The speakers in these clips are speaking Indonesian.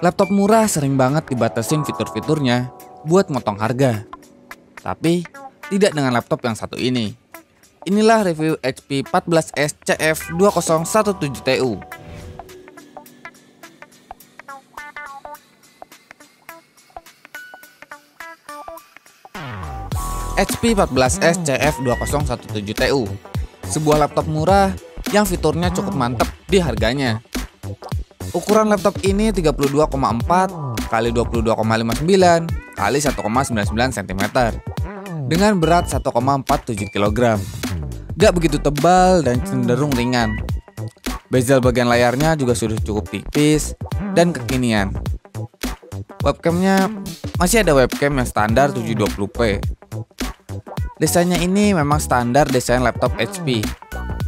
Laptop murah sering banget dibatasin fitur-fiturnya buat motong harga. Tapi tidak dengan laptop yang satu ini. Inilah review HP 14S CF2017 TU. HP 14S CF2017 TU Sebuah laptop murah yang fiturnya cukup mantep di harganya Ukuran laptop ini 32,4 kali 22,59 kali 1,99 cm dengan berat 1,47 kg. Gak begitu tebal dan cenderung ringan. Bezel bagian layarnya juga sudah cukup tipis dan kekinian. Webcamnya masih ada webcam yang standar 720p. Desainnya ini memang standar desain laptop HP.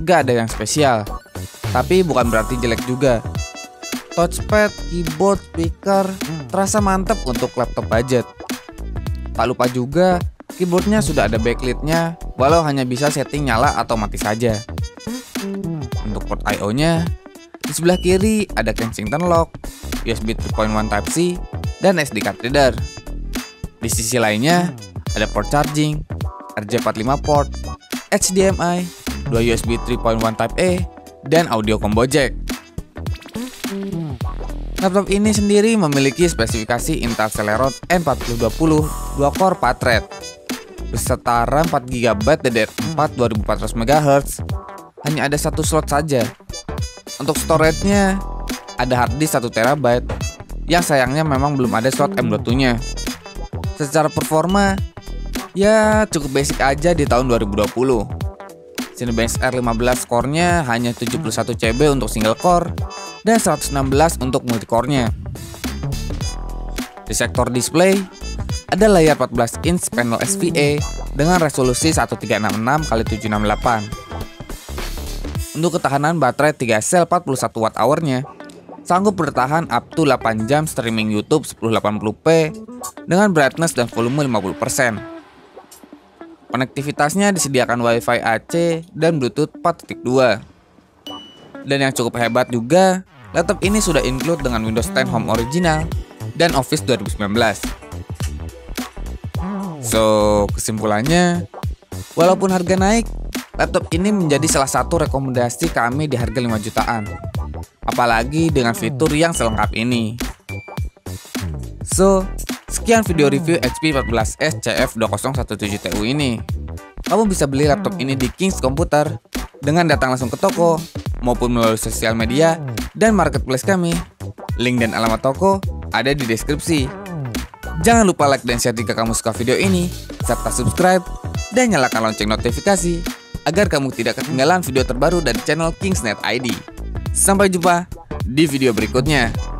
Gak ada yang spesial. Tapi bukan berarti jelek juga. Touchpad, keyboard, speaker terasa mantep untuk laptop budget. Tak lupa juga Keyboardnya sudah ada backlightnya, walau hanya bisa setting nyala atau mati saja. Untuk port I/O-nya, di sebelah kiri ada Kensington lock, USB 3.1 Type-C, dan SD card reader. Di sisi lainnya, ada port charging, RJ45 port, HDMI, dua USB 3.1 Type-A, dan audio combo jack. Laptop ini sendiri memiliki spesifikasi Intel Celeron N4020 2 core 4 thread beserta RAM 4 GB DDR4 2400 MHz hanya ada satu slot saja. Untuk storage-nya ada hard disk 1 TB yang sayangnya memang belum ada slot M.2-nya. Secara performa ya cukup basic aja di tahun 2020. Cinebench R15 core-nya hanya 71 CB untuk single core dan 116 untuk multi core-nya. Di sektor display, ada layar 14 inch panel SVA dengan resolusi 1366x768. Untuk ketahanan baterai 3 sel 41 watt hournya, sanggup bertahan up to 8 jam streaming YouTube 1080p dengan brightness dan volume 50%. Konektivitasnya disediakan WiFi AC dan Bluetooth 4.2. Dan yang cukup hebat juga, laptop ini sudah include dengan Windows 10 Home Original dan Office 2019. So, kesimpulannya, walaupun harga naik, laptop ini menjadi salah satu rekomendasi kami di harga 5 jutaan. Apalagi dengan fitur yang selengkap ini. So, sekian video review HP 14S CF2017TU ini. Kamu bisa beli laptop ini di Kings Computer dengan datang langsung ke toko maupun melalui sosial media dan marketplace kami. Link dan alamat toko ada di deskripsi. Jangan lupa like dan share jika kamu suka video ini, serta subscribe dan nyalakan lonceng notifikasi agar kamu tidak ketinggalan video terbaru dari channel Kingsnet ID. Sampai jumpa di video berikutnya.